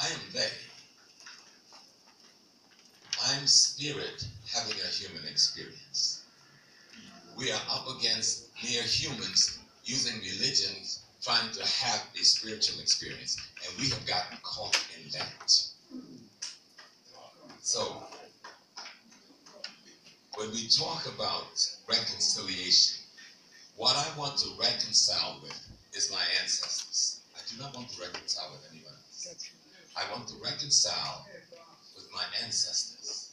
I am they. I'm spirit having a human experience. We are up against mere humans using religion trying to have a spiritual experience, and we have gotten caught in that. So, when we talk about reconciliation, what I want to reconcile with is my ancestors. I do not want to reconcile with anyone else. I want to reconcile with my ancestors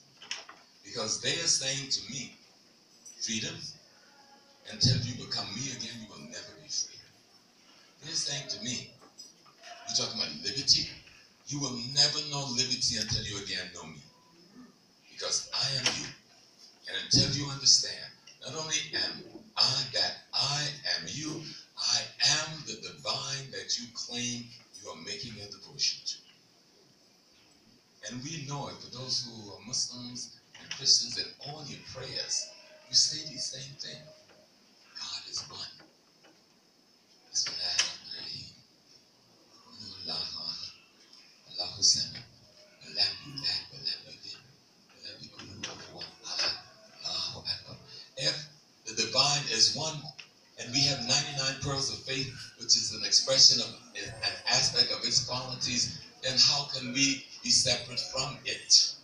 because they are saying to me, freedom, until you become me again, you will never be free. They're saying to me, you're talking about liberty? You will never know liberty until you again know me. Because I am you. And until you understand, not only am I that I am you, I am the divine that you claim you are making a devotion to. And we know it for those who are Muslims and Christians in all your prayers, you say the same thing. God is one. If the divine is one, and we have 99 pearls of faith, which is an expression of an aspect of its qualities, then how can we be separate from it?